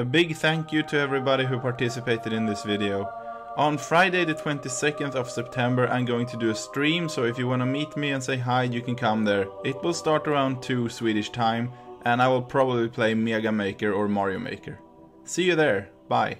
A big thank you to everybody who participated in this video. On Friday the 22nd of September I'm going to do a stream, so if you wanna meet me and say hi you can come there. It will start around 2 Swedish time and I will probably play Mega Maker or Mario Maker. See you there, bye.